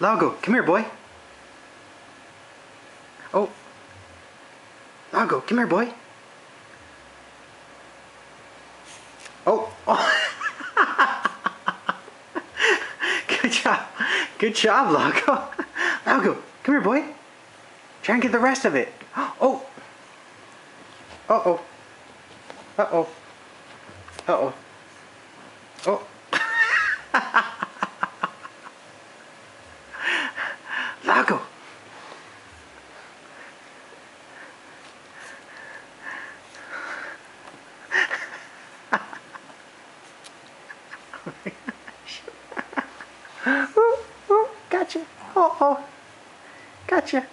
Lago, come here, boy. Oh. Lago, come here, boy. Oh. oh. Good job. Good job, Lago. Lago, come here, boy. Try and get the rest of it. Oh. Uh-oh. Uh-oh. Uh-oh. Oh. Lago. ooh, ooh, gotcha. Oh, oh. Gotcha.